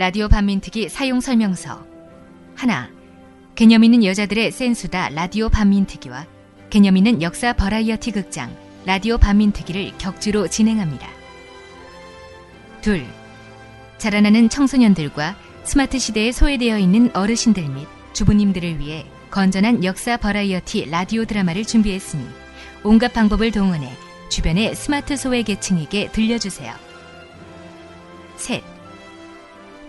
라디오 반민특위 사용 설명서 하나 개념 있는 여자들의 센수다 라디오 반민특위와 개념 있는 역사 버라이어티 극장 라디오 반민특위를 격주로 진행합니다. 둘 자라나는 청소년들과 스마트 시대에 소외되어 있는 어르신들 및 주부님들을 위해 건전한 역사 버라이어티 라디오 드라마를 준비했으니 온갖 방법을 동원해 주변의 스마트 소외 계층에게 들려주세요. 셋.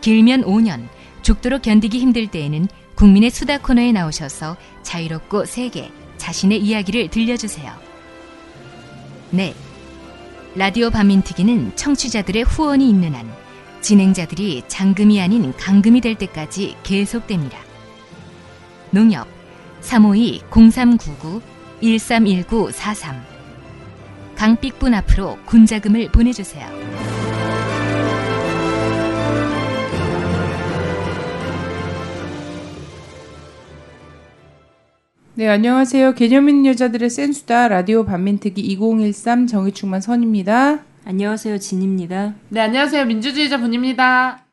길면 5년, 죽도록 견디기 힘들 때에는 국민의 수다 코너에 나오셔서 자유롭고 세게 자신의 이야기를 들려주세요. 넷. 라디오 반민특위는 청취자들의 후원이 있는 한 진행자들이 잔금이 아닌 강금이 될 때까지 계속됩니다. 농협 352-0399-131943 강삑분 앞으로 군자금을 보내주세요. 네, 안녕하세요. 개념 있는 여자들의 센수다 라디오 반민특위 2013 정의충만 선입니다. 안녕하세요, 진입니다. 네, 안녕하세요. 민주주의자 분입니다.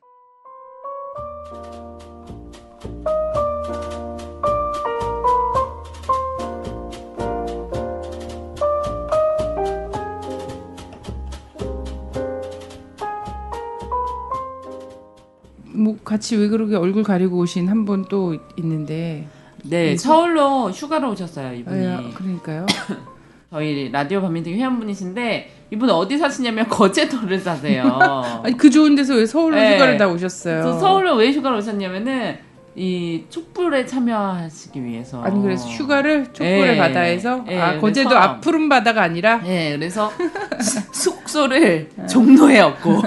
뭐 같이 왜 그렇게 얼굴 가리고 오신 한 분 또 있는데. 네, 서울로 휴가로 오셨어요, 이분이. 아, 그러니까요. 저희 라디오 반민특위 회원분이신데 이분 어디 사시냐면 거제도를 사세요. 아니 그 좋은 데서 왜 서울로 네. 휴가를 다 오셨어요? 서울로 왜 휴가를 오셨냐면은 이 촛불에 참여하시기 위해서. 아니 그래서 휴가를 촛불의 예. 바다에서 예, 아 거제도 그래서- 앞 푸른 바다가 아니라 네, 그래서 숙소를 종로에 얻고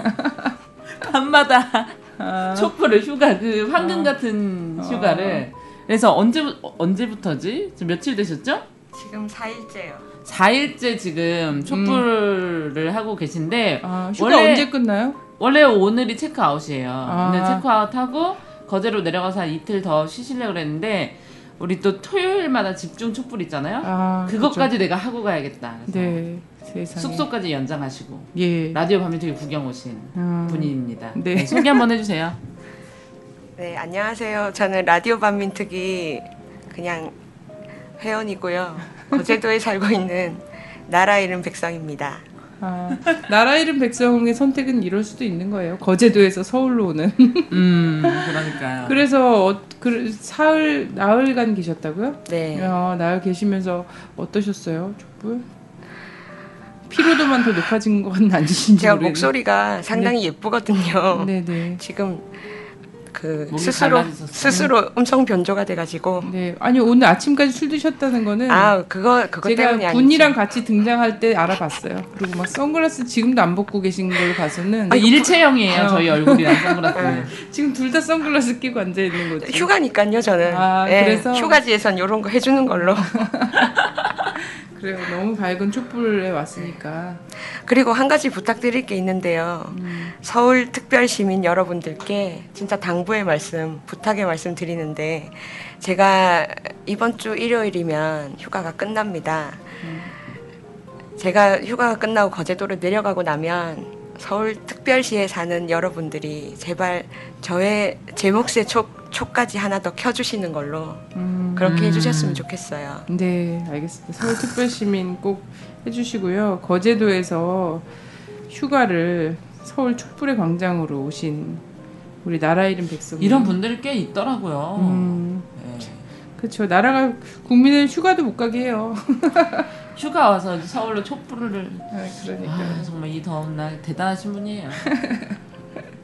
밤마다 아, 촛불을 휴가 그 황금 같은 어. 휴가를 그래서 언제 언제부터지? 지금 며칠 되셨죠? 지금 4일째요. 4일째 지금 촛불을 하고 계신데 아, 휴가 원래- 언제 끝나요? 원래 오늘이 체크아웃이에요. 아. 오늘 체크아웃 하고 거제로 내려가서 한 이틀 더 쉬시려고 그랬는데 우리 또 토요일마다 집중 촛불 있잖아요. 아 그것까지 내가 하고 가야겠다. 그래서 네 세상에 숙소까지 연장하시고 예 라디오 밤이되게 구경 오신 아, 분입니다. 네. 네, 소개 한번 해주세요. 네, 안녕하세요. 저는 라디오 반민특위 그냥 회원이고요. 거제도에 살고 있는 나라 이름 백성입니다. 아, 나라 이름 백성의 선택은 이럴 수도 있는 거예요. 거제도에서 서울로 오는. 음, 그러니까요. 그래서 어, 그 사흘 나흘간 계셨다고요? 네. 야, 나흘 계시면서 어떠셨어요, 촛불? 피로도만 더 높아진 건 아니신지 제가 모르겠는데. 목소리가 상당히 예쁘거든요. 네네. 지금 그 스스로 갈라지셨어요? 스스로 음성 변조가 돼가지고 네. 아니 오늘 아침까지 술 드셨다는 거는 아 그거 때문이 제가. 분이랑 같이 등장할 때 알아봤어요. 그리고 막 선글라스 지금도 안 벗고 계신 걸 봐서는 아, 일체형이에요. 어. 저희 얼굴이랑 선글라스는. 지금 둘 다 선글라스 끼고 앉아 있는 거죠. 휴가니까요 저는. 아, 예, 그래서? 휴가지에선 이런 거 해주는 걸로. 그래요. 너무 밝은 촛불에 왔으니까. 그리고 한 가지 부탁드릴 게 있는데요. 음. 서울 특별 시민 여러분들께 진짜 당부의 말씀, 부탁의 말씀 드리는데 제가 이번 주 일요일이면 휴가가 끝납니다. 제가 휴가가 끝나고 거제도로 내려가고 나면 서울 특별시에 사는 여러분들이 제발 저의 제 몫의 촉, 촉까지 하나 더 켜주시는 걸로 음. 그렇게 음. 해주셨으면 좋겠어요. 네, 알겠습니다. 서울 특별시민 꼭 해주시고요. 거제도에서 휴가를 서울 촛불의 광장으로 오신 우리 나라 이름 백성 이런 분들이 꽤 있더라고요. 음, 네. 그렇죠. 나라가 국민을 휴가도 못 가게 해요. 휴가 와서 서울로 촛불을 아, 그러니까. 아, 정말 이 더운 날 대단하신 분이에요.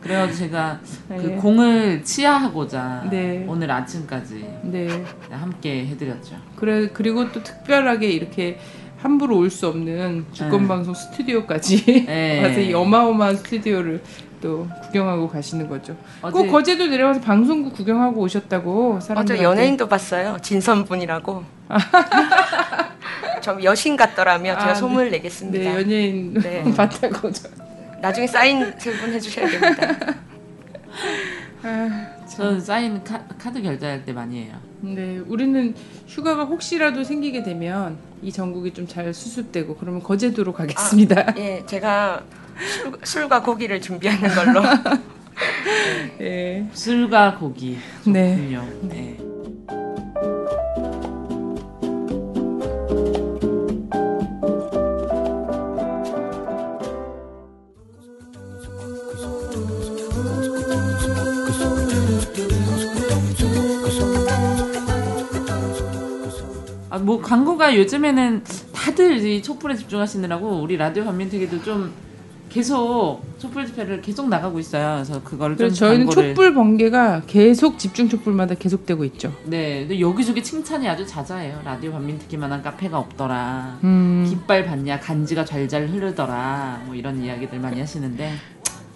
그래가지고 제가 그 네. 공을 치하하고자 네. 오늘 아침까지 네. 함께 해드렸죠. 그래 그리고 또 특별하게 이렇게 함부로 올 수 없는 주권 방송 스튜디오까지 네. 와서 이 어마어마한 스튜디오를 또 구경하고 가시는 거죠. 어제- 꼭 거제도 내려가서 방송국 구경하고 오셨다고 사람들. 어제 연예인도 봤어요. 진선분이라고. 좀 여신 같더라며 제가 아, 소문을 네. 내겠습니다. 네 연예인 네. 봤다고. 저. 나중에 사인 세 분 해주셔야 됩니다. 아, 저는 사인 카, 카드 결제할 때 많이 해요. 네, 우리는 휴가가 혹시라도 생기게 되면 이 전국이 좀 잘 수습되고 그러면 거제도로 가겠습니다. 예, 제가 술, 술과 고기를 준비하는 걸로. 예. 술과 고기 네. 좋군요. 네. 아, 뭐 광고가 요즘에는 다들 이 촛불에 집중하시느라고 우리 라디오 반민특위도 좀 계속 촛불 집회를 계속 나가고 있어요. 그래서 그거를 좀 저희는 광고를 촛불 번개가 계속 집중 촛불마다 계속되고 있죠. 네, 근데 여기저기 칭찬이 아주 잦아요. 라디오 반민특위만한 카페가 없더라. 음. 깃발 봤냐, 간지가 잘잘 흐르더라. 뭐 이런 이야기들 많이 하시는데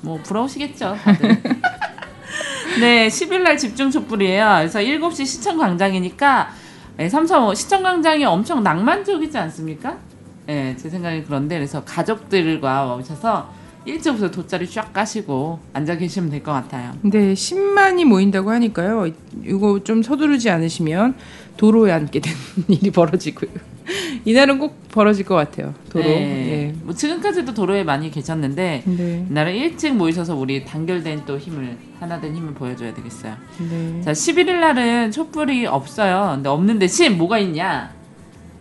뭐 부러우시겠죠. 네, 10일 날 집중 촛불이에요. 그래서 7시 시청 광장이니까 네, 335 시청 광장이 엄청 낭만적이지 않습니까? 네, 제 생각에 그런데 그래서 가족들과 오셔서 일찍부터 돗자리 쫙 까시고 앉아 계시면 될 것 같아요. 근데 10만이 모인다고 하니까요. 이거 좀 서두르지 않으시면 도로에 앉게 되는 일이 벌어지고요. 이날은 꼭 벌어질 것 같아요. 도로. 네. 뭐 지금까지도 도로에 많이 계셨는데 예. 네. 이날은 일찍 모이셔서 우리 단결된 또 힘을 하나된 힘을 보여줘야 되겠어요. 네. 자, 11일 날은 촛불이 없어요. 근데 없는 대신 뭐가 있냐?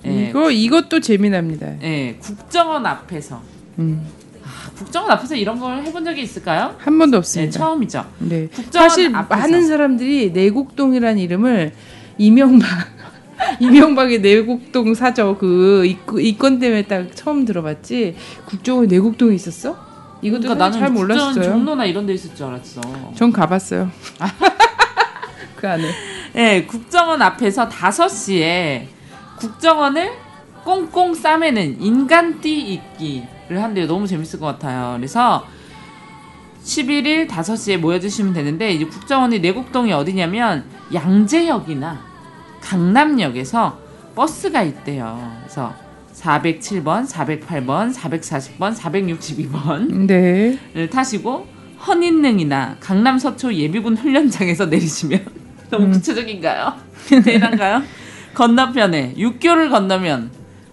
예, 이거 이것도 재미납니다. 예, 국정원 앞에서 음. 아, 국정원 앞에서 이런 걸 해본 적이 있을까요? 한 번도 네, 없습니다. 처음이죠. 네. 사실 앞에서. 많은 사람들이 내곡동이라는 이름을 이명박 이명박의 내곡동 사저 그 이권 때문에 딱 처음 들어봤지 국정원 내곡동에 있었어? 이것도 그러니까 나는 잘 몰랐어요. 종로나 이런 데 있을 줄 알았어. 전 가봤어요. 그 안에. 예, 국정원 앞에서 5시에 국정원을 꽁꽁 싸매는 인간띠 입기를 한대요. 너무 재밌을 것 같아요. 그래서 11일 5시에 모여주시면 되는데 이제 국정원이 내곡동이 어디냐면 양재역이나 강남역에서 버스가 있대요. 그래서 407번, 408번, 440번, 462번을 네. 타시고 헌인릉이나 강남 서초 예비군 훈련장에서 내리시면 너무 음. 구체적인가요? 대단가요? 건너편에 육교를 건너면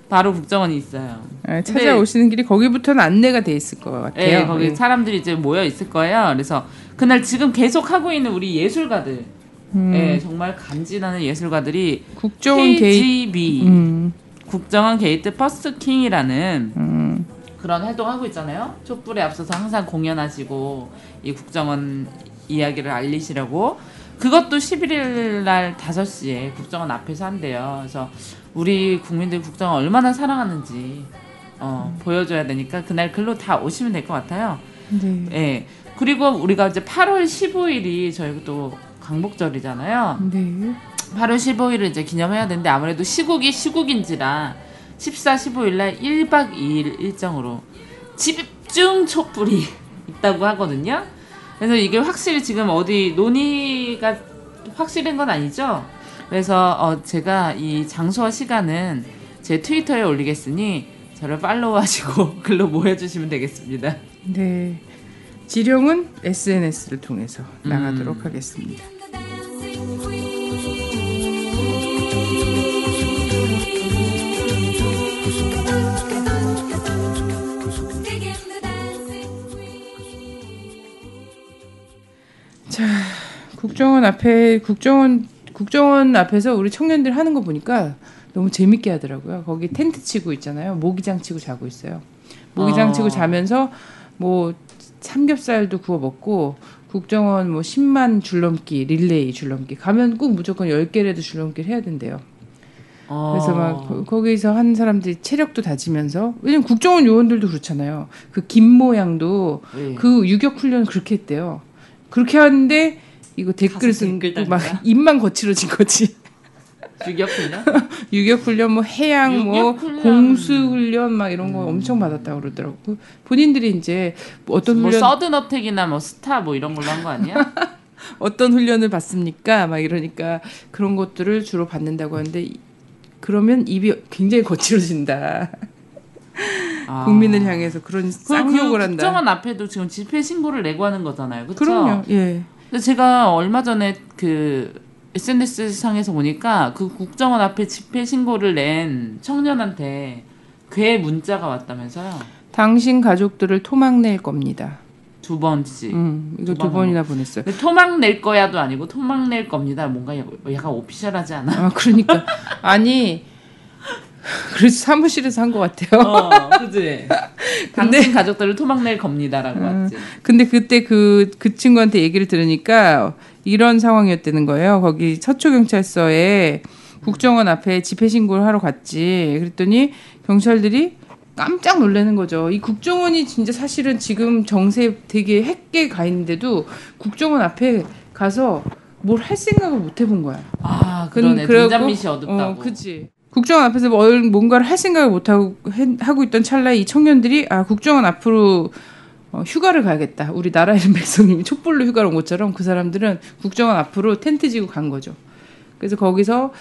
바로 국정원이 있어요. 아, 찾아오시는 길이 거기부터는 안내가 돼 있을 것 같아요. 네, 거기 예. 사람들이 이제 모여 있을 거예요. 그래서 그날 지금 계속 하고 있는 우리 예술가들, 음, 예, 정말 간지나는 예술가들이 국정원 게이트. KGB 음, 국정원 게이트 버스킹이라는 음, 그런 활동하고 있잖아요. 촛불에 앞서서 항상 공연하시고 이 국정원 이야기를 알리시려고 그것도 11일 날 5시에 국정원 앞에서 한대요. 그래서 우리 국민들 국정원 얼마나 사랑하는지 어, 보여줘야 되니까 그날 글로 다 오시면 될 것 같아요. 네. 예. 그리고 우리가 이제 8월 15일이 저희 또 광복절이잖아요. 네. 8월 15일을 이제 기념해야 되는데 아무래도 시국이 시국인지라 14, 15일 날 1박 2일 일정으로 집중 촛불이 있다고 하거든요. 그래서 이게 확실히 지금 어디 논의가 확실한 건 아니죠. 그래서 어 제가 이 장소와 시간은 제 트위터에 올리겠으니 저를 팔로우하시고 글로 모여주시면 되겠습니다. 네. 지령은 SNS를 통해서 음. 나가도록 하겠습니다. 국정원 앞에 국정원 국정원 앞에서 우리 청년들 하는 거 보니까 너무 재밌게 하더라고요. 거기 텐트 치고 있잖아요. 모기장 치고 자고 있어요. 모기장 어. 치고 자면서 뭐 삼겹살도 구워 먹고 국정원 뭐 10만 줄넘기 릴레이 줄넘기 가면 꼭 무조건 10개라도 줄넘기를 해야 된대요. 그래서 막 거- 거기서 한 사람들이 체력도 다지면서 왜냐면 국정원 요원들도 그렇잖아요. 그 김 모양도 예. 그 유격 훈련 그렇게 했대요. 그렇게 하는데 이거 댓글 쓴막? 입만 거칠어진 거지. 주격훈련? 유격 훈련 뭐 해양 뭐 유격 훈련. 공수 훈련 막 이런 거 엄청 받았다고 그러더라고. 그 본인들이 이제 뭐 어떤 뭐 훈련 서든 어택이나 뭐 스타 뭐 이런 걸로 한 거 아니야? 어떤 훈련을 받습니까? 막 이러니까 그런 것들을 주로 받는다고 하는데 이- 그러면 입이 굉장히 거칠어진다. 아. 국민을 향해서 그런 그, 그 쌍욕을 한다. 국정원 앞에도 지금 집회 신고를 내고 하는 거잖아요. 그렇죠? 그럼요. 예. 제가 얼마 전에 그 SNS 상에서 보니까 그 국정원 앞에 집회 신고를 낸 청년한테 괴 문자가 왔다면서요. 당신 가족들을 토막 낼 겁니다. 두 번씩. 음, 이거 두 두번 번이나 보냈어요. 토막 낼 거야도 아니고 토막 낼 겁니다. 뭔가 약간 오피셜하지 않아? 아, 그러니까 아니 그래서 사무실에서 한 것 같아요. 어, 그지. 당신 가족들을 토막 낼 겁니다라고 음. 왔지. 근데 그때 그, 그 친구한테 얘기를 들으니까 이런 상황이었다는 거예요. 거기 서초 경찰서에 국정원 앞에 집회 신고를 하러 갔지. 그랬더니 경찰들이 깜짝 놀라는 거죠. 이 국정원이 진짜 사실은 지금 정세 되게 핵계 가 있는데도 국정원 앞에 가서 뭘 할 생각을 못 해본 거야. 아, 근- 그러네. 그래갖고- 등잔빛이 어둡다고. 어, 그치. 국정원 앞에서 뭘 뭔가를 할 생각을 못 하고 해- 하고 있던 찰나에 이 청년들이 아 국정원 앞으로 어, 휴가를 가야겠다. 우리 나라 이름 백성님이 촛불로 휴가를 온 것처럼 그 사람들은 국정원 앞으로 텐트 지고 간 거죠. 그래서 거기서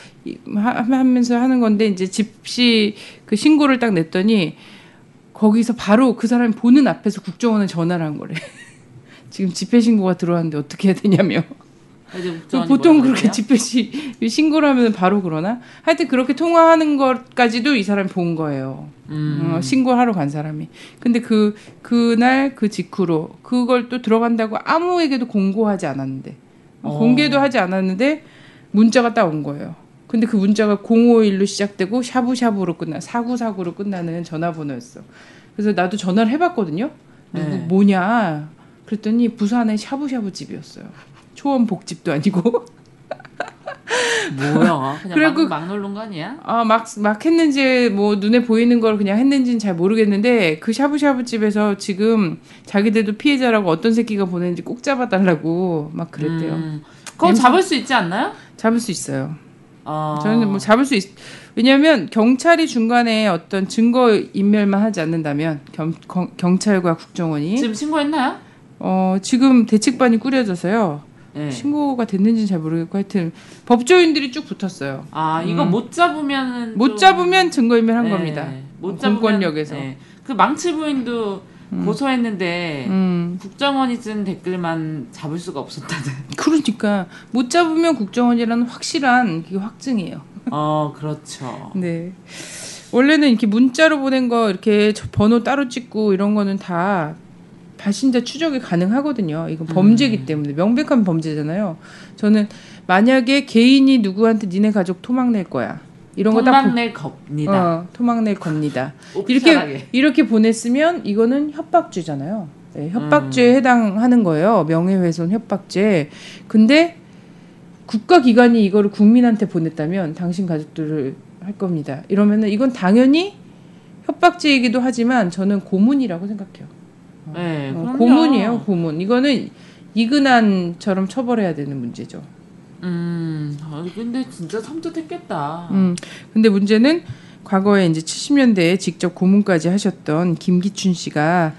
하면서 하는 건데 이제 집시 그 신고를 딱 냈더니 거기서 바로 그 사람이 보는 앞에서 국정원에 전화를 한 거래. 지금 집회 신고가 들어왔는데 어떻게 해야 되냐며. 국정원이 보통 그렇게 그래요? 집회 시 신고를 하면 바로 그러나? 하여튼 그렇게 통화하는 것까지도 이 사람이 본 거예요. 음. 어, 신고하러 간 사람이. 근데 그 그날 그 직후로 그걸 또 들어간다고 아무에게도 공고하지 않았는데 어. 공개도 하지 않았는데 문자가 딱 온 거예요. 근데 그 문자가 051로 시작되고 샤브샤브로 끝나 사구사구로 끝나는 전화번호였어. 그래서 나도 전화를 해봤거든요. 누구 네. 뭐냐? 그랬더니 부산의 샤브샤브 집이었어요. 초원 복집도 아니고. 뭐야? 그냥 막, 막 누른 거 아니야? 아, 막, 막 했는지, 뭐, 눈에 보이는 걸 그냥 했는지는 잘 모르겠는데, 그 샤브샤브 집에서 지금 자기들도 피해자라고 어떤 새끼가 보냈는지 꼭 잡아달라고 막 그랬대요. 음. 그거 냄새- 잡을 수 있지 않나요? 잡을 수 있어요. 어. 저는 뭐 잡을 수 있, 왜냐면 경찰이 중간에 어떤 증거 인멸만 하지 않는다면, 경, 경- 경찰과 국정원이, 지금 신고했나요? 어, 지금 대책반이 꾸려져서요. 네. 신고가 됐는지는 잘 모르겠고, 하여튼, 법조인들이 쭉 붙었어요. 아 이거 못 음. 못 좀- 잡으면 증거인멸한 네, 겁니다. 못 잡으면 공권력에서. 네. 그 망치 부인도 고소했는데 음. 국정원이 쓴 댓글만 잡을 수가 없었다는. 그러니까 못 잡으면 국정원이라는 확실한 그게 확증이에요. 어 그렇죠. 네. 원래는 이렇게 문자로 보낸 거 이렇게 저 번호 따로 찍고 이런 거는 다 발신자 추적이 가능하거든요. 이건 범죄이기 때문에 명백한 범죄잖아요. 저는 만약에 개인이 누구한테 니네 가족 토막 낼 거야. 이런 거딱 토막 낼 겁니다. 어, 토막 낼 겁니다. 이렇게 이렇게 보냈으면 이거는 협박죄잖아요. 네, 협박죄에 음. 해당하는 거예요. 명예훼손 협박죄. 근데 국가기관이 이거를 국민한테 보냈다면 당신 가족들을 할 겁니다. 이러면은 이건 당연히 협박죄이기도 하지만 저는 고문이라고 생각해요. 네, 어. 고문이에요, 고문. 이거는 이근한처럼 처벌해야 되는 문제죠. 음, 아, 근데 진짜 섬뜩했겠다. 음, 근데 문제는 과거에 이제 70년대에 직접 고문까지 하셨던 김기춘 씨가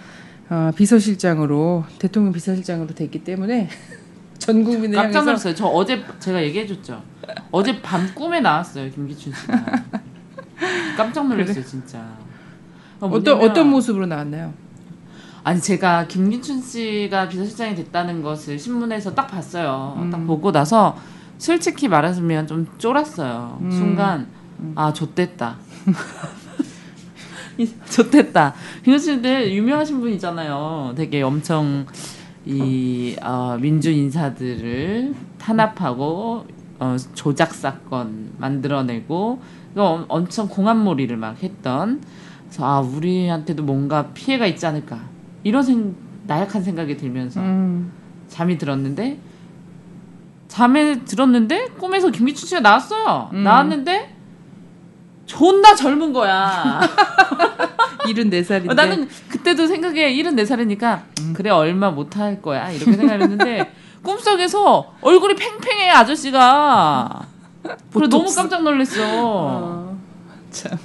어, 비서실장으로 대통령 비서실장으로 됐기 때문에 전 국민을 깜짝 놀랐어요. 저 어제 제가 얘기해줬죠. 어제 밤 꿈에 나왔어요 김기춘 씨가. 깜짝 놀랐어요 진짜. 어, 어떤 어떤 모습으로 나왔나요? 아니 제가 김기춘 씨가 비서실장이 됐다는 것을 신문에서 딱 봤어요. 음. 딱 보고 나서 솔직히 말하자면 좀 쫄았어요. 음. 순간 아 좆됐다. 이- 좆됐다. 김기춘 씨들 유명하신 분이잖아요. 되게 엄청 이 어, 민주 인사들을 탄압하고 어, 조작 사건 만들어내고 이거 엄- 엄청 공안몰이를 막 했던 그래서 아 우리한테도 뭔가 피해가 있지 않을까 이런 생, 나약한 생각이 들면서 음, 잠이 들었는데 잠에 들었는데 꿈에서 김기춘 씨가 나왔어요. 음. 나왔는데 존나 젊은 거야. 74살인데. 어, 나는 그때도 생각에 74살이니까 음. 그래 얼마 못 할 거야. 이렇게 생각했는데 꿈속에서 얼굴이 팽팽해 아저씨가. 그래 너무 깜짝 놀랐어. 어, 참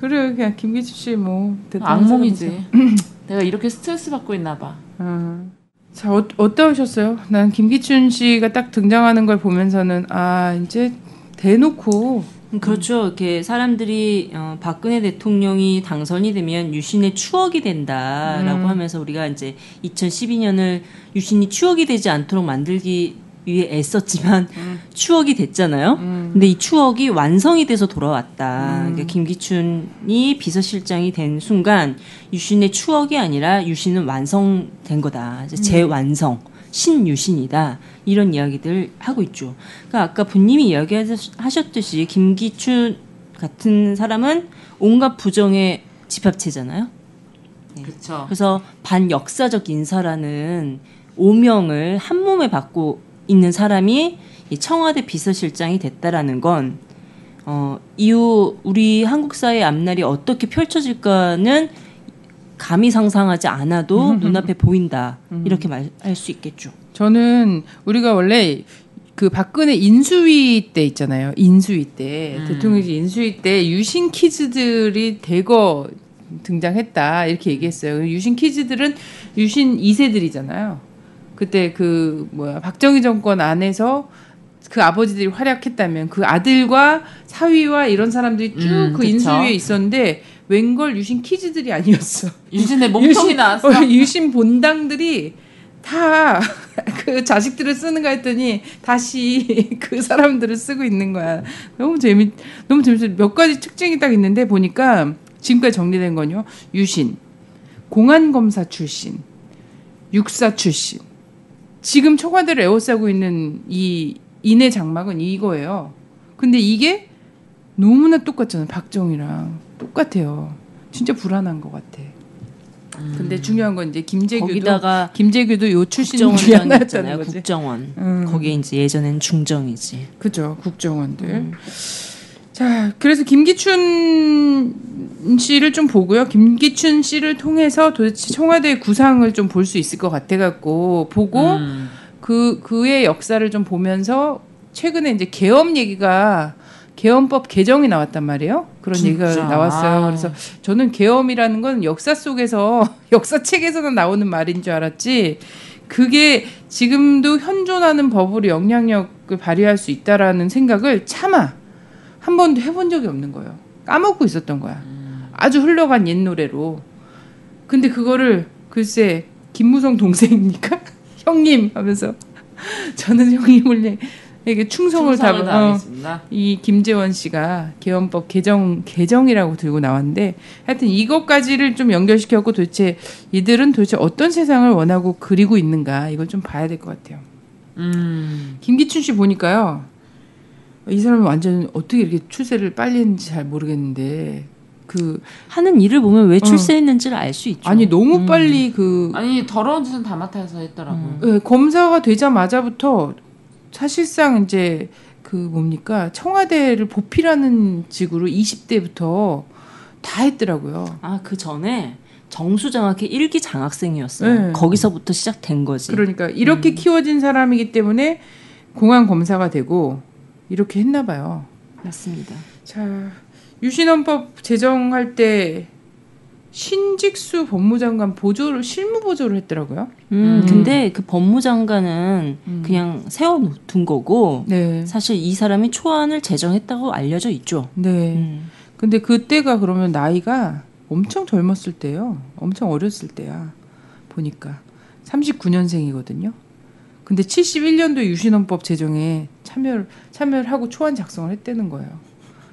그래 그냥 김기춘 씨뭐 악몽이지 내가 이렇게 스트레스 받고 있나 봐 어. 자 어, 어떠셨어요? 난 김기춘 씨가 딱 등장하는 걸 보면서는 아 이제 대놓고 그렇죠. 이렇게 사람들이 어, 박근혜 대통령이 당선이 되면 유신의 추억이 된다라고 음. 하면서 우리가 이제 2012년을 유신이 추억이 되지 않도록 만들기 위해 애썼지만 추억이 됐잖아요. 근데 이 추억이 완성이 돼서 돌아왔다. 그러니까 김기춘이 비서실장이 된 순간 유신의 추억이 아니라 유신은 완성된 거다. 이제 재완성. 신유신이다 이런 이야기들 하고 있죠. 그러니까 아까 본님이 이야기하셨듯이 김기춘 같은 사람은 온갖 부정의 집합체잖아요. 그렇죠. 그래서 반역사적 인사라는 오명을 한 몸에 받고 있는 사람이 이 청와대 비서실장이 됐다라는 건 어, 이후 우리 한국 사회 앞날이 어떻게 펼쳐질까는 감히 상상하지 않아도 눈앞에 보인다 이렇게 말할 수 있겠죠. 저는 우리가 원래 그 박근혜 인수위 때 있잖아요. 인수위 때 대통령직 인수위 때 유신 키즈들이 대거 등장했다 이렇게 얘기했어요. 유신 키즈들은 유신 2세들이잖아요. 그때 그 뭐야 박정희 정권 안에서 그 아버지들이 활약했다면 그 아들과 사위와 이런 사람들이 쭉 음, 그 그쵸. 인수 위에 있었는데 웬걸 유신 키즈들이 아니었어. 유진의 몸통이 나왔어. 어, 유신 본당들이 다 그 자식들을 쓰는가 했더니 다시 그 사람들을 쓰고 있는 거야. 너무 재밌, 너무 재밌어. 몇 가지 특징이 딱 있는데 보니까 지금까지 정리된 건요. 유신, 공안 검사 출신, 육사 출신. 지금 청와대를 에워싸고 있는 이 인해 장막은 이거예요. 근데 이게 너무나 똑같잖아요. 박정희랑 똑같아요. 진짜 불안한 것 같아. 근데 중요한 건 이제 김재규도 거기다가 김재규도 요 출신 중에. 거지. 국정원. 음. 거기에 이제 예전엔 중정이지. 그죠 국정원들. 음. 자 그래서 김기춘 씨를 좀 보고요. 김기춘 씨를 통해서 도대체 청와대 구상을 좀 볼 수 있을 것 같아갖고 보고 음. 그 그의 역사를 좀 보면서 최근에 이제 계엄 얘기가 계엄법 개정이 나왔단 말이에요. 그런 진짜? 얘기가 나왔어요. 그래서 저는 계엄이라는 건 역사 속에서 역사책에서는 나오는 말인 줄 알았지. 그게 지금도 현존하는 법으로 영향력을 발휘할 수 있다라는 생각을 차마 한 번도 해본 적이 없는 거예요. 까먹고 있었던 거야. 아주 흘러간 옛 노래로. 근데 그거를 글쎄 김무성 동생입니까? 형님 하면서 저는 형님을 에게 충성을, 충성을 다 어. 이 김재원 씨가 개헌법 개정 개정이라고 들고 나왔는데 하여튼 이것까지를 좀 연결시켜갖고 도대체 이들은 도대체 어떤 세상을 원하고 그리고 있는가 이걸 좀 봐야 될 것 같아요. 음. 김기춘 씨 보니까요. 이 사람은 완전 어떻게 이렇게 출세를 빨리 했는지 잘 모르겠는데 그 하는 일을 보면 왜 출세했는지를 알 수 있죠. 아니 너무 빨리 그 아니 더러운 짓은 다 맡아서 했더라고. 예, 검사가 되자마자부터 사실상 이제 그 뭡니까 청와대를 보필하는 직으로 20대부터 다 했더라고요. 아, 그 전에 정수장학회 일기 장학생이었어요. 네. 거기서부터 시작된 거지. 그러니까 이렇게 키워진 사람이기 때문에 공안 검사가 되고 이렇게 했나 봐요. 맞습니다. 자, 유신헌법 제정할 때 신직수 법무장관 보조를 실무 보조를 했더라고요. 음, 음. 근데 그 법무장관은 음. 그냥 세워둔 거고 네. 사실 이 사람이 초안을 제정했다고 알려져 있죠. 네. 음. 근데 그때가 그러면 나이가 엄청 젊었을 때요. 엄청 어렸을 때야. 보니까 39년생이거든요. 근데 71년도 유신헌법 제정에 참여 참여를 하고 초안 작성을 했다는 거예요.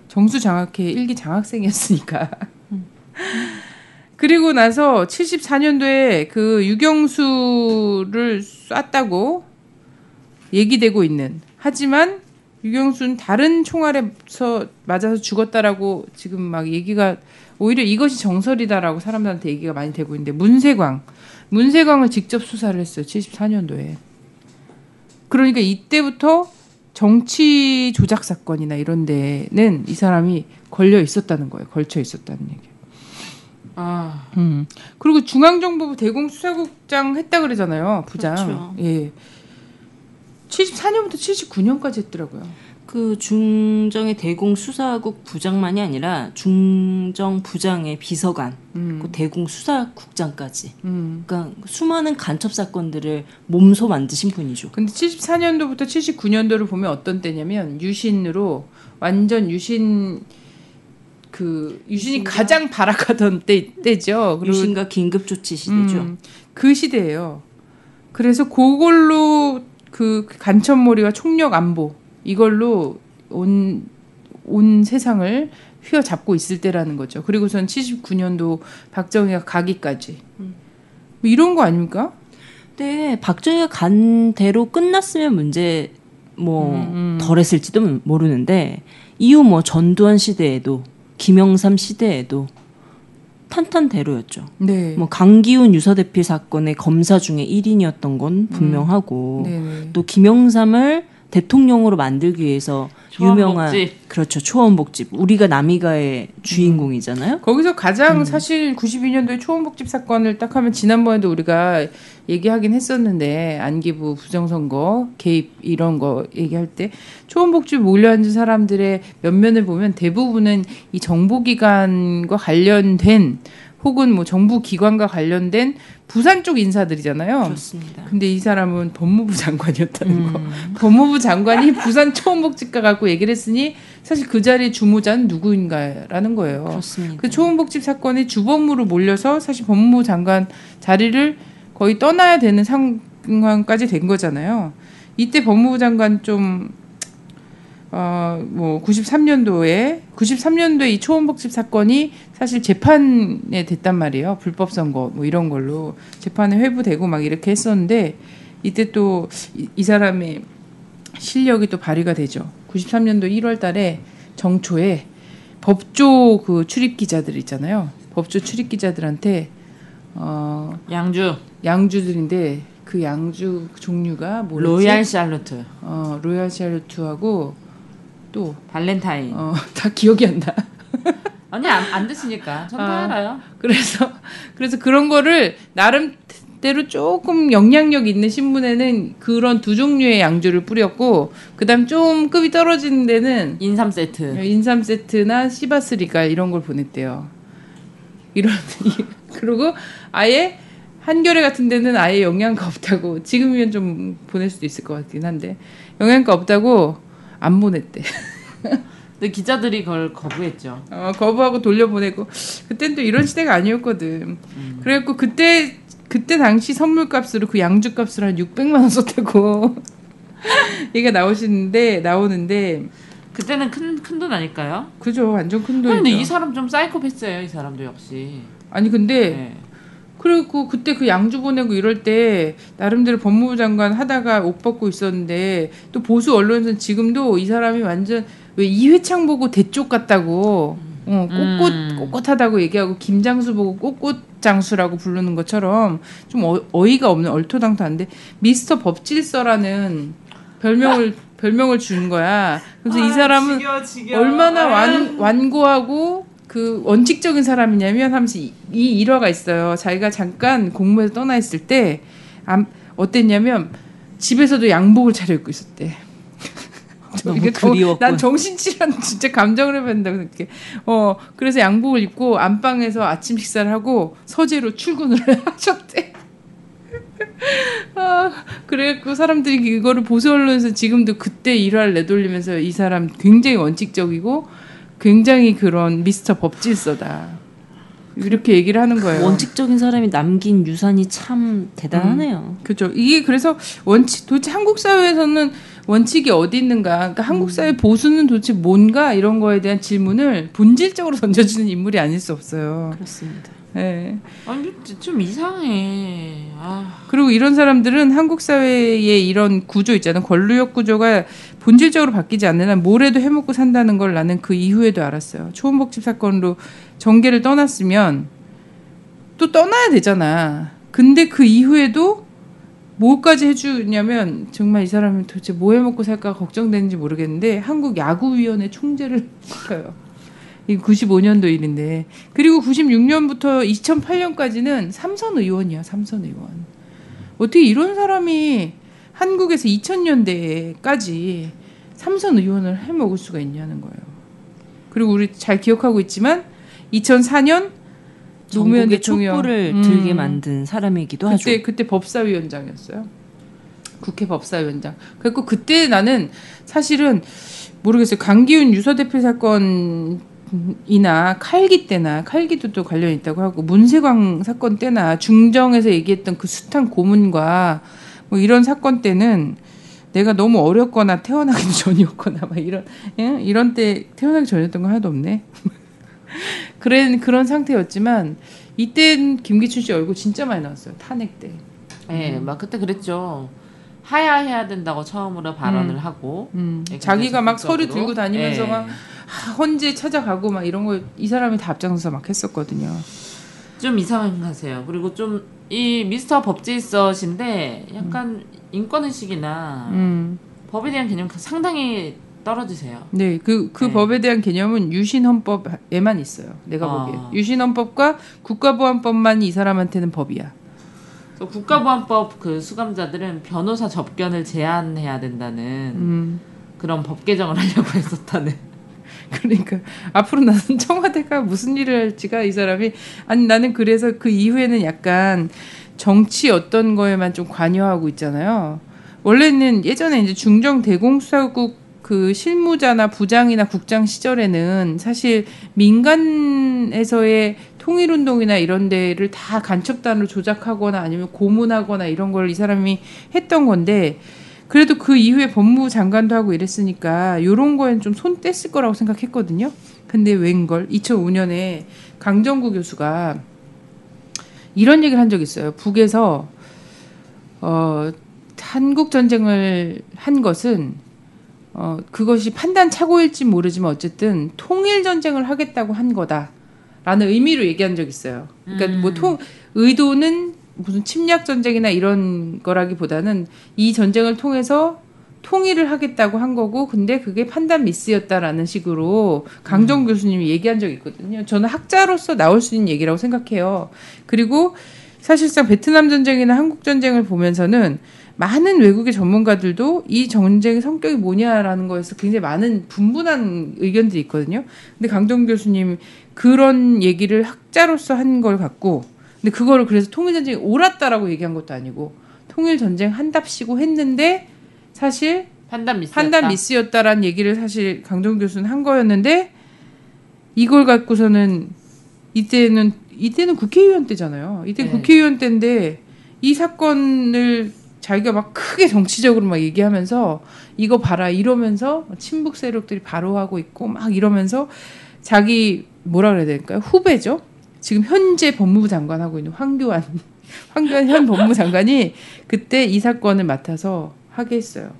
정수 장학회 일기 장학생이었으니까. 그리고 나서 74년도에 그 유경수를 쐈다고 얘기되고 있는 하지만 유경수는 다른 총알에서 맞아서 죽었다라고 지금 막 얘기가 오히려 이것이 정설이다라고 사람들한테 얘기가 많이 되고 있는데 문세광 문세광을 직접 수사를 했어요 74년도에 그러니까 이때부터 정치 조작 사건이나 이런 데는 이 사람이 걸려 있었다는 거예요 걸쳐 있었다는 얘기. 아, 음. 그리고 중앙정보부 대공수사국장 했다 그러잖아요 부장. 그렇죠. 예. 74년부터 79년까지 했더라고요. 그 중정의 대공 수사국 부장만이 아니라 중정 부장의 비서관, 음. 그 대공 수사국장까지. 음. 그러니까 수많은 간첩 사건들을 몸소 만드신 분이죠. 근데 74년도부터 79년도를 보면 어떤 때냐면 유신으로 완전 유신 그 유신이 가장 발악하던 때 때죠. 그리고 유신과 긴급 조치 시대죠. 음, 그 시대예요. 그래서 그걸로 그 간첩몰이와 총력 안보 이걸로 온, 온 세상을 휘어잡고 있을 때라는 거죠. 그리고선 79년도 박정희가 가기까지. 뭐 이런 거 아닙니까? 네, 박정희가 간 대로 끝났으면 문제 뭐 음, 덜했을지도 모르는데 이후 뭐 전두환 시대에도 김영삼 시대에도 탄탄대로였죠. 네. 뭐 강기훈 유서대필 사건의 검사 중에 1인이었던 건 분명하고 음. 또 김영삼을 대통령으로 만들기 위해서 유명한 초원복집. 그렇죠 초원복집 우리가 남이가의 주인공이잖아요. 거기서 가장 사실 92년도에 초원복집 사건을 딱 하면 지난번에도 우리가 얘기하긴 했었는데 안기부 부정선거 개입 이런 거 얘기할 때 초원복집 몰려앉은 사람들의 면면을 보면 대부분은 이 정보기관과 관련된 혹은 뭐 정부 기관과 관련된 부산 쪽 인사들이잖아요. 그렇습니다. 근데 이 사람은 법무부 장관이었다는 거. 법무부 장관이 부산 초원복집가 갖고 얘기를 했으니 사실 그 자리의 주무자는 누구인가라는 거예요. 그렇습니다. 그 초원복집 사건이 주범으로 몰려서 사실 법무부 장관 자리를 거의 떠나야 되는 상황까지 된 거잖아요. 이때 법무부 장관 좀, 어, 뭐, 93년도에, 93년도에 이 초원복집 사건이 사실 재판에 됐단 말이에요. 불법 선거, 뭐 이런 걸로. 재판에 회부되고 막 이렇게 했었는데, 이때 또 이 사람의 실력이 또 발휘가 되죠. 93년도 1월 달에 정초에 법조 그 출입 기자들 있잖아요. 법조 출입 기자들한테 어 양주 양주들인데 그 양주 종류가 뭐였지? 로얄 샬루트 어 로얄 샬루트하고 또 발렌타인 어, 다 기억이 안 나. 아니 안, 안 드시니까 전다 아. 알아요. 그래서 그래서 그런 거를 나름대로 조금 영향력 있는 신문에는 그런 두 종류의 양주를 뿌렸고 그다음 좀 급이 떨어지는 데는 인삼 세트. 인삼 세트나 시바스 리갈 이런 걸 보냈대요. 이런 그리고 아예 한겨레 같은 데는 아예 영양가 없다고 지금이면 좀 보낼 수도 있을 것 같긴 한데 영양가 없다고 안 보냈대. 근데 기자들이 그걸 거부했죠. 어, 거부하고 돌려보내고 그땐 또 이런 시대가 아니었거든. 그래갖고 그때 그때 당시 선물값으로 그 양주값으로 한 600만 원 썼다고 얘가 나오시는데 나오는데 그때는 큰 큰 돈 아닐까요? 그죠 완전 큰 돈이죠. 근데 이 사람 좀 사이코패스예요. 이 사람도 역시. 아니 근데 네. 그리고 그때 그 양주 보내고 이럴 때 나름대로 법무부 장관 하다가 옷 벗고 있었는데 또 보수 언론에서는 지금도 이 사람이 완전 왜 이회창 보고 대쪽 같다고 어, 꼿꼿 음. 꼿꼿하다고 얘기하고 김장수 보고 꼿꼿 장수라고 부르는 것처럼 좀 어, 어이가 없는 얼토당토한데 미스터 법질서라는 별명을 별명을 준 거야. 그래서 이 사람은 얼마나 완, 완고하고 그 원칙적인 사람이냐면 하면서 이, 이 일화가 있어요. 자기가 잠깐 공무에서 떠나 있을 때 암, 어땠냐면 집에서도 양복을 차려입고 있었대. 이게 정- 그리웠군. 난 정신질환 진짜 감정을 된다고 생각해. 어, 그래서 양복을 입고 안방에서 아침 식사를 하고 서재로 출근을 하셨대. 아, 그래갖고 사람들이 이거를 보수 언론에서 지금도 그때 일화를 내돌리면서 이 사람 굉장히 원칙적이고 굉장히 그런 미스터 법질서다. 이렇게 얘기를 하는 거예요. 원칙적인 사람이 남긴 유산이 참 대단하네요. 그렇죠. 이게 그래서 원칙 도대체 한국 사회에서는 원칙이 어디 있는가? 그러니까 한국 사회 보수는 도대체 뭔가 이런 거에 대한 질문을 본질적으로 던져주는 인물이 아닐 수 없어요. 그렇습니다. 예. 아니 좀 이상해. 아. 그리고 이런 사람들은 한국 사회의 이런 구조 있잖아요. 권력력 구조가 본질적으로 바뀌지 않는 한 뭐래도 해먹고 산다는 걸 나는 그 이후에도 알았어요. 초원복집 사건으로 정계를 떠났으면 또 떠나야 되잖아. 근데 그 이후에도 뭐까지 해주냐면 정말 이 사람이 도대체 뭐 해먹고 살까 걱정되는지 모르겠는데 한국 야구위원회 총재를 시켜요. 이 95년도 일인데. 그리고 96년부터 2008년까지는 삼선 의원이야 삼선 의원. 어떻게 이런 사람이 한국에서 2000년대까지 삼선 의원을 해먹을 수가 있냐는 거예요. 그리고 우리 잘 기억하고 있지만 2004년 노무현 대통령 촛불을 음. 들게 만든 사람이기도 하죠. 그때 그때 법사위원장이었어요. 국회 법사위원장. 그래고 그때 나는 사실은 모르겠어요. 강기훈 유서대표 사건 이나 칼기 때나 칼기도 또 관련 있다고 하고 문세광 사건 때나 중정에서 얘기했던 그 숱한 고문과 뭐 이런 사건 때는 내가 너무 어렸거나 태어나기 전이었거나 막 이런 예? 이런 때 태어나기 전이었던 거 하나도 없네. 그런 그런 상태였지만 이땐 김기춘 씨 얼굴 진짜 많이 나왔어요 탄핵 때. 예, 막 그때 그랬죠. 하야해야 된다고 처음으로 발언을 하고 음, 예, 자기가 막. 서류 들고 다니면서 예. 막 아, 헌재 찾아가고 막 이런 거 이 사람이 다 앞장서서 막 했었거든요. 좀 이상하세요. 그리고 좀 이 미스터 법제일서신데 약간 인권 의식이나 음. 법에 대한 개념 상당히 떨어지세요. 네, 그, 그 네. 법에 대한 개념은 유신헌법에만 있어요. 내가 아. 보기에. 유신헌법과 국가보안법만 이 사람한테는 법이야. 그래서 국가보안법 그 수감자들은 변호사 접견을 제한해야 된다는 음. 그런 법 개정을 하려고 했었다는. 그러니까 앞으로 나는 청와대가 무슨 일을 할지가 이 사람이 아니 나는 그래서 그 이후에는 약간 정치 어떤 거에만 좀 관여하고 있잖아요. 원래는 예전에 이제 중정 대공수사국 그 실무자나 부장이나 국장 시절에는 사실 민간에서의 통일운동이나 이런 데를 다 간첩단으로 조작하거나 아니면 고문하거나 이런 걸 이 사람이 했던 건데 그래도 그 이후에 법무부 장관도 하고 이랬으니까 요런 거엔 좀 손 뗐을 거라고 생각했거든요. 근데 웬걸 2005년에 강정구 교수가 이런 얘기를 한 적이 있어요. 북에서 어 한국 전쟁을 한 것은 어 그것이 판단 착오일지 모르지만 어쨌든 통일 전쟁을 하겠다고 한 거다라는 의미로 얘기한 적이 있어요. 그러니까 뭐통 의도는 무슨 침략 전쟁이나 이런 거라기보다는 이 전쟁을 통해서 통일을 하겠다고 한 거고 근데 그게 판단 미스였다라는 식으로 강정 교수님이 얘기한 적이 있거든요. 저는 학자로서 나올 수 있는 얘기라고 생각해요. 그리고 사실상 베트남 전쟁이나 한국 전쟁을 보면서는 많은 외국의 전문가들도 이 전쟁의 성격이 뭐냐라는 거에서 굉장히 많은 분분한 의견들이 있거든요. 근데 강정 교수님 그런 얘기를 학자로서 한 걸 갖고 근데 그거를 그래서 통일 전쟁이 옳았다라고 얘기한 것도 아니고 통일 전쟁 한답시고 했는데 사실 판단 미스. 판단 미스였다라는 얘기를 사실 강정 교수는 한 거였는데 이걸 갖고서는 이때는 이때는 국회의원 때잖아요. 이때 네. 국회의원 때인데 이 사건을 자기가 막 크게 정치적으로 막 얘기하면서 이거 봐라 이러면서 친북 세력들이 바로 하고 있고 막 이러면서 자기 뭐라 그래야 될까요? 후배죠. 지금 현재 법무부 장관 하고 있는 황교안 황교안 현 법무부 장관이 그때 이 사건을 맡아서 하게 했어요.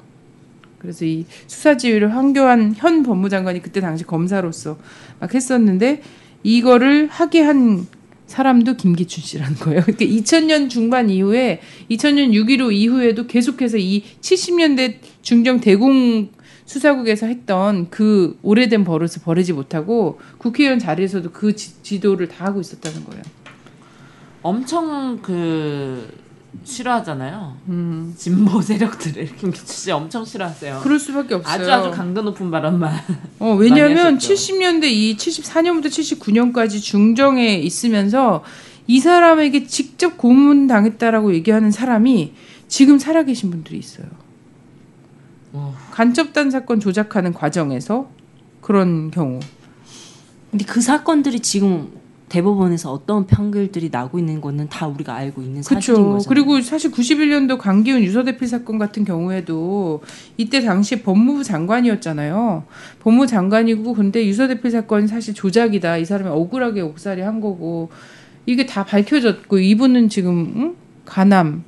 그래서 이 수사 지휘를 황교안 현 법무장관이 그때 당시 검사로서 막 했었는데 이거를 하게 한 사람도 김기춘 씨라는 거예요. 그러니까 2000년 중반 이후에 2000년 6.15 이후에도 계속해서 이 70년대 중정 대공 수사국에서 했던 그 오래된 버릇을 버리지 못하고 국회의원 자리에서도 그 지, 지도를 다 하고 있었다는 거예요. 엄청 그 싫어하잖아요. 음. 진보 세력들을 김기춘 씨 엄청 싫어하세요. 그럴 수밖에 없어요. 아주 아주 강도 높은 발언만. 어, 왜냐하면 했었죠. 70년대 이 74년부터 79년까지 중정에 있으면서 이 사람에게 직접 고문 당했다라고 얘기하는 사람이 지금 살아계신 분들이 있어요. 어. 간첩단 사건 조작하는 과정에서 그런 경우. 근데 그 사건들이 지금 대법원에서 어떤 판결들이 나고 있는 거는 다 우리가 알고 있는 사실인 그렇죠. 거죠. 그리고 사실 91년도 강기훈 유서대필 사건 같은 경우에도 이때 당시 법무부 장관이었잖아요. 법무부 장관이고 근데 유서대필 사건이 사실 조작이다. 이 사람이 억울하게 옥살이 한 거고 이게 다 밝혀졌고 이분은 지금 응? 가남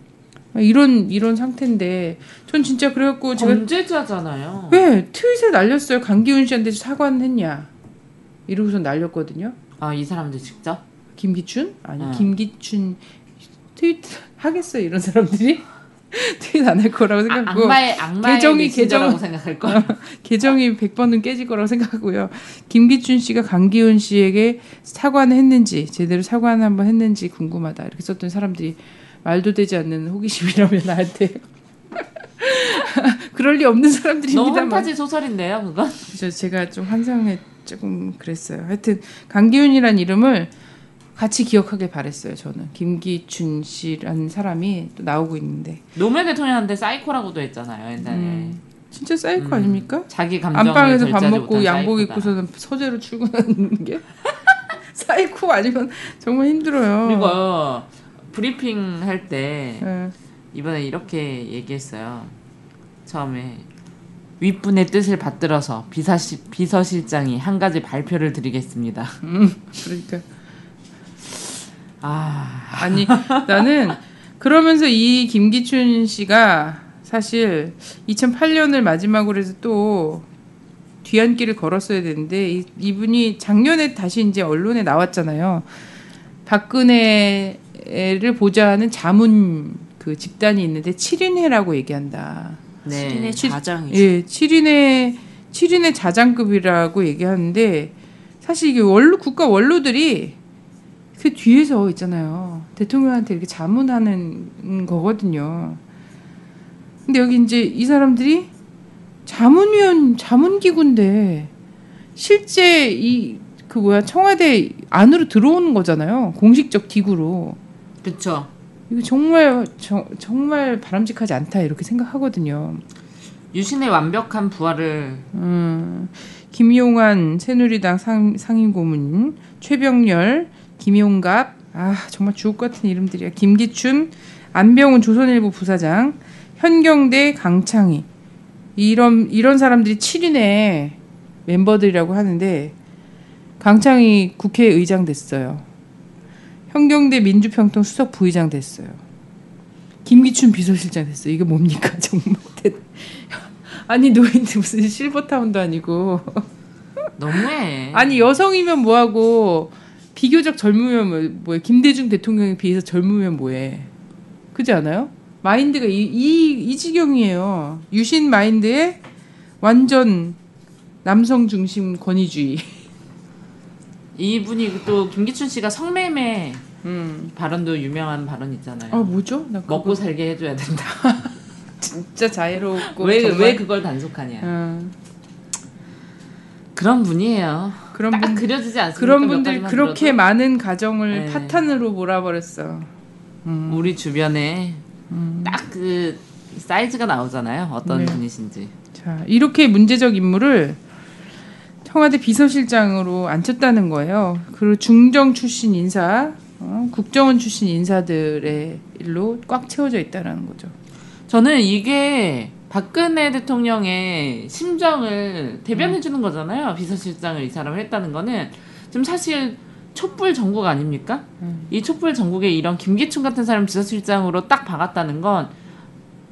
이런 이런 상태인데 전 진짜 그래갖고 제가 범죄자잖아요. 왜 트윗에 날렸어요. 강기훈 씨한테 사과는 했냐 이러고서 날렸거든요. 아 이 사람들 직접? 김기춘? 아니 응. 김기춘 트윗 하겠어요 이런 사람들이 트윗 안 할 거라고 아, 생각하고 악마의 악마의 계정이 계정- 생각할 거야. 계정이 100번은 깨질 거라고 생각하고요. 김기춘 씨가 강기훈 씨에게 사과는 했는지 제대로 사과는 한번 했는지 궁금하다 이렇게 썼던 사람들이 말도 되지 않는 호기심이라면 나한테 그럴 리 없는 너무 사람들입니다만 판타지 소설인데요, 그건? 제가 좀 환상에 조금 그랬어요. 하여튼 강기훈이란 이름을 같이 기억하길 바랬어요. 저는 김기춘 씨라는 사람이 또 나오고 있는데 노무현 대통령한테 사이코라고도 했잖아요, 옛날에. 음, 진짜 사이코 음. 아닙니까? 자기 감정을 안방에서 밥 먹고 양복 사이코다. 입고서는 서재로 출근하는 게 사이코 아니면 정말 힘들어요. 그리고 브리핑 할때 예. 이번에 이렇게 얘기했어요. 처음에 윗분의 뜻을 받들어서 비사시, 비서실장이 한 가지 발표를 드리겠습니다. 음, 그러니까 아, 아니 나는 그러면서 이 김기춘 씨가 사실 2008년을 마지막으로 해서 또 뒤안길을 걸었어야 되는데 이, 이분이 작년에 다시 이제 언론에 나왔잖아요. 박근혜를 보좌하는 자문 그 집단이 있는데 7인회라고 얘기한다. 네. 신의 칠- 좌장이죠. 예, 7인의 7인의 자장급이라고 얘기하는데 사실 이게 원로 국가 원로들이 그 뒤에서 있잖아요. 대통령한테 이렇게 자문하는 거거든요. 근데 여기 이제 이 사람들이 자문위원 자문기구인데 실제 이 그 뭐야 청와대 안으로 들어오는 거잖아요. 공식적 기구로. 그쵸. 이거 정말 저, 정말 바람직하지 않다 이렇게 생각하거든요. 유신의 완벽한 부활을 음, 김용환 새누리당 상, 상임고문, 최병렬, 김용갑, 아 정말 주옥 같은 이름들이야. 김기춘, 안병훈 조선일보 부사장, 현경대, 강창희 이런 이런 사람들이 7인의 멤버들이라고 하는데 강창희 국회의장 됐어요. 현경대 민주평통 수석 부의장 됐어요. 김기춘 비서실장 됐어요. 이게 뭡니까 정말 대... 아니 노인들 무슨 실버타운도 아니고 너무해. 아니 여성이면 뭐하고 비교적 젊으면 뭐- 뭐해 김대중 대통령에 비해서 젊으면 뭐해 그지 않아요? 마인드가 이, 이, 이 지경이에요 유신 마인드에 완전 남성 중심 권위주의 이분이 또 김기춘 씨가 성매매 음. 발언도 유명한 발언 있잖아요. 아 뭐죠? 나 그거 먹고 살게 해줘야 된다. 진짜 자유롭고 왜, 정말- 왜 그걸 단속하냐. 음, 그런 분이에요. 그런 딱분 그려지지 않습니까? 그런 가지만 그렇게 들어도? 많은 가정을 네. 파탄으로 몰아버렸어. 음. 우리 주변에 딱그 사이즈가 나오잖아요. 어떤 네. 분이신지. 자, 이렇게 문제적 인물을 청와대 비서실장으로 앉혔다는 거예요. 그리고 중정 출신 인사, 어, 국정원 출신 인사들의 일로 꽉 채워져 있다라는 거죠. 저는 이게 박근혜 대통령의 심정을 대변해 주는 거잖아요. 비서실장을 이 사람을 했다는 거는 지금 사실 촛불 전국 아닙니까? 이 촛불 전국에 이런 김기춘 같은 사람 비서실장으로 딱 박았다는 건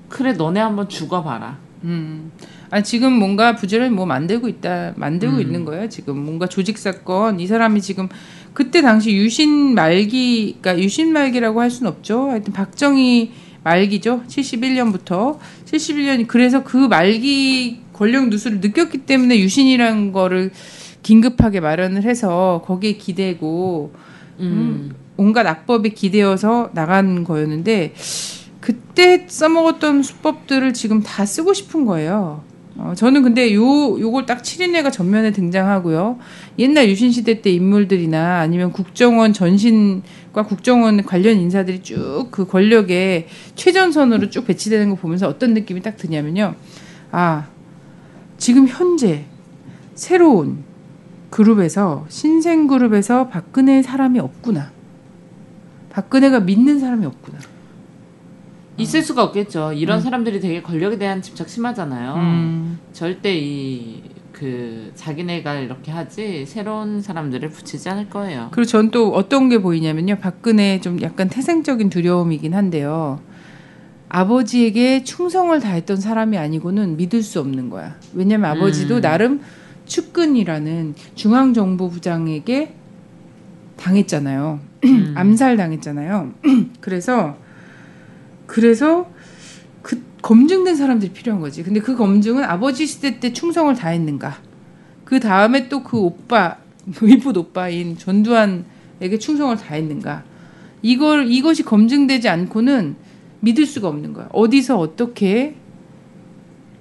그래 너네 한번 죽어봐라. 음. 아 지금 뭔가 부지런히 뭐 만들고 있다, 만들고 음. 있는 거예요. 지금 뭔가 조직 사건 이 사람이 지금 그때 당시 유신 말기, 그러니까 유신 말기라고 할 수는 없죠. 하여튼 박정희 말기죠. 71년부터 71년이 그래서 그 말기 권력 누수를 느꼈기 때문에 유신이라는 거를 긴급하게 마련을 해서 거기에 기대고 음. 온갖 악법에 기대어서 나간 거였는데 그때 써먹었던 수법들을 지금 다 쓰고 싶은 거예요. 어, 저는 근데 요 요걸 딱 7인회가 전면에 등장하고요. 옛날 유신 시대 때 인물들이나 아니면 국정원 전신과 국정원 관련 인사들이 쭉 그 권력의 최전선으로 쭉 배치되는 거 보면서 어떤 느낌이 딱 드냐면요. 아, 지금 현재 새로운 그룹에서 신생 그룹에서 박근혜 사람이 없구나. 박근혜가 믿는 사람이 없구나. 있을 수가 없겠죠. 이런 사람들이 되게 권력에 대한 집착 심하잖아요. 음. 절대 이 그 자기네가 이렇게 하지 새로운 사람들을 붙이지 않을 거예요. 그리고 전 또 어떤 게 보이냐면요. 박근혜 좀 약간 태생적인 두려움이긴 한데요. 아버지에게 충성을 다했던 사람이 아니고는 믿을 수 없는 거야. 왜냐면 아버지도 음. 나름 측근이라는 중앙정보부장에게 당했잖아요. 음. 암살 당했잖아요. 그래서 그래서 그 검증된 사람들이 필요한 거지. 근데 그 검증은 아버지 시대 때 충성을 다했는가? 그 다음에 또 그 오빠 의붓 오빠인 전두환에게 충성을 다했는가? 이걸 이것이 검증되지 않고는 믿을 수가 없는 거야. 어디서 어떻게 뭐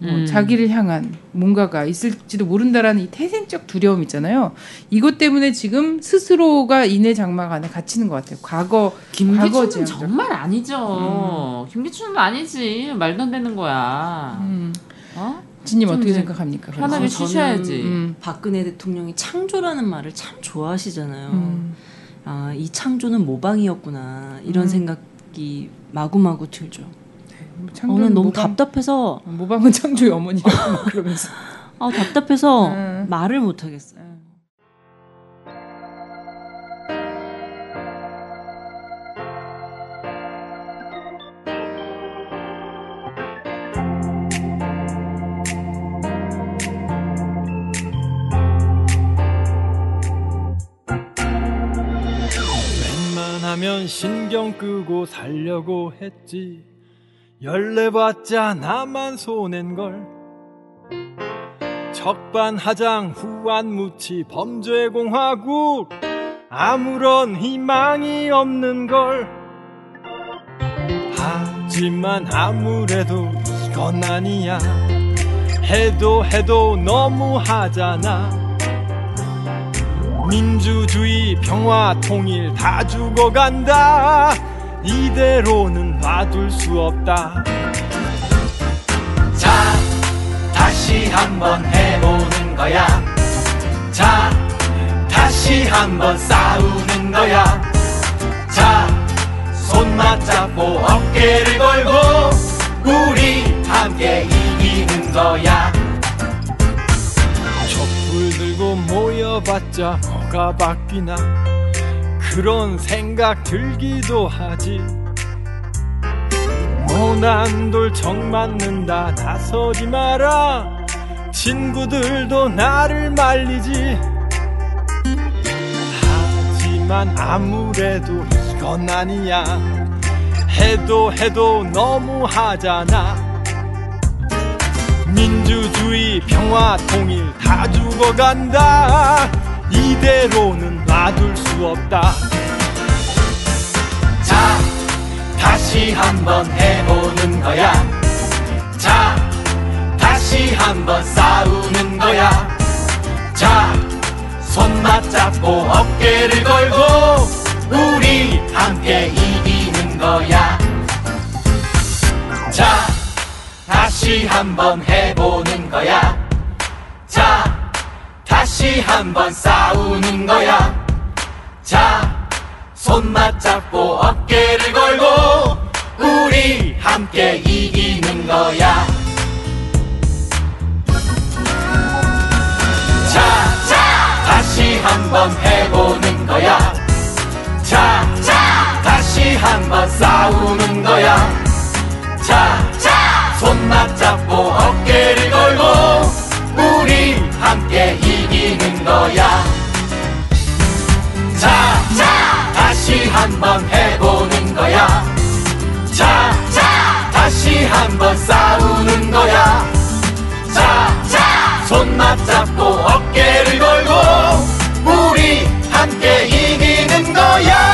음. 자기를 향한 뭔가가 있을지도 모른다라는 이 태생적 두려움 있잖아요. 이것 때문에 지금 스스로가 인해 장막 안에 갇히는 것 같아요. 과거 과거 김기춘은. 정말 아니죠. 김기춘은 아니지. 말도 안 되는 거야. 음. 어? 진님 좀 어떻게 생각합니까? 편하게 어, 쉬셔야지. 음. 박근혜 대통령이 창조라는 말을 참 좋아하시잖아요. 음. 아, 이 창조는 모방이었구나. 이런 음. 생각이 마구마구 들죠. 창조는 저는 너무 모방, 답답해서 모방은 창조의 어머니라고 막 그러면서 아 답답해서 음. 말을 못 하겠어요. 웬만하면 신경 끄고 살려고 했지 열내봤자 나만 손해인걸. 적반하장 후안무치 범죄공화국. 아무런 희망이 없는 걸. 하지만 아무래도 이건 아니야. 해도 해도 너무 하잖아. 민주주의 평화 통일 다 죽어간다 이대로는 놔둘 수 없다 자, 다시 한번 해보는 거야. 자, 다시 한번 싸우는 거야. 자, 손 맞잡고 어깨를 걸고 우리 함께 이기는 거야. 촛불 들고 모여봤자 뭐가 바뀌나 그런 생각 들기도 하지. 모난 돌 정 맞는다 나서지 마라. 친구들도 나를 말리지. 하지만 아무래도 이건 아니야. 해도 해도 너무 하잖아. 민주주의 평화 통일 다 죽어간다 이대로는 놔둘 수 없다 자, 다시 한번 해보는 거야. 자, 다시 한번 싸우는 거야. 자, 손 맞잡고 어깨를 걸고 우리 함께 이기는 거야. 자, 다시 한번 해보는 거야. 자, 다시 한번 싸우는 거야. 자, 손 맞잡고 어깨를 걸고 우리 함께 이기는 거야. 자, 자, 다시 한번 해보는 거야. 자, 자, 다시 한번 싸우는 거야. 자, 자, 손 맞잡고 어깨를 걸고 우리 함께 있는 거야. 자, 자 다시 한번 해보는 거야. 자, 자 다시 한번 싸우는 거야. 자, 자 손 맞잡고 어깨를 걸고 우리 함께 이기는 거야.